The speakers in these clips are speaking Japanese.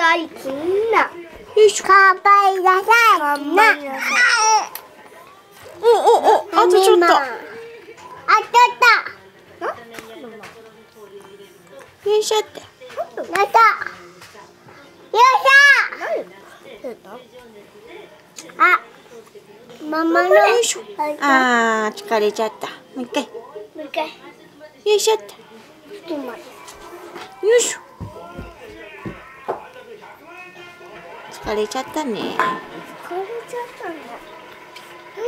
さいきなよし乾杯なさい乾杯なおおおあとちょっとあとよいしょってちょっとやったよいしょあママのああ疲れちゃったもう一回もう一回よいしょってよいしょ疲れちゃったね。疲れちゃったね。うわ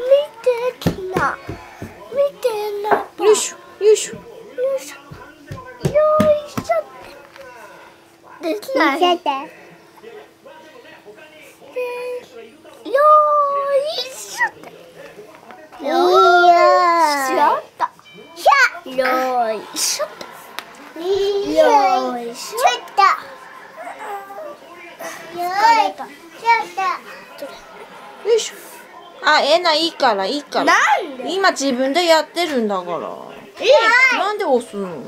見てきな。見てなよいしょよいしょよいしょ。よいしょできない。よいしょよいしょよいしょっとよいしょっとよいしょっとよいしょっよいしょ。あえないいからいいから。なんで？今自分でやってるんだから。い。なんで押すの？い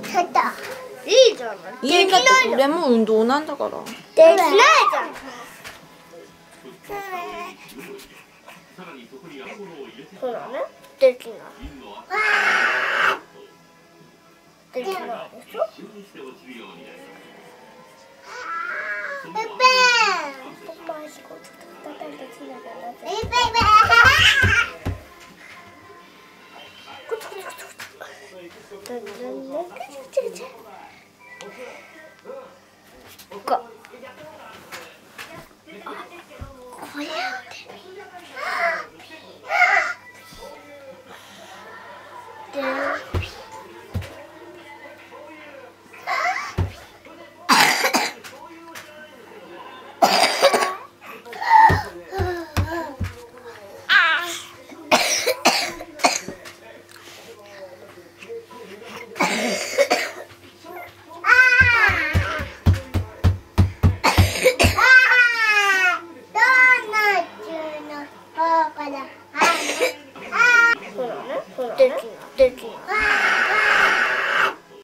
いじゃない。いいんだってこれも運動なんだから。できないじゃん。ほらね。できない。できないでしょ？ 안 돼. 그치, 그치, 그치. 꺼. 그 对对。对对对